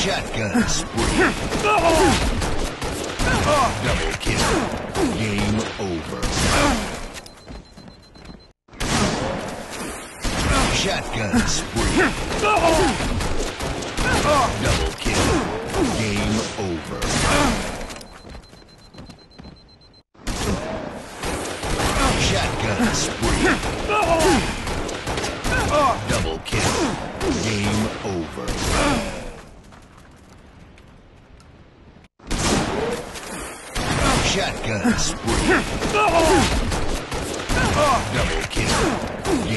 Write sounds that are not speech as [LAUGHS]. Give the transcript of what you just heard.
Shotgun spree. Double kill. Game over. Shotgun spree. Double kill. Game over. Shotgun spree. Double kill. Game over. Shotgun spree. [LAUGHS] Double kill.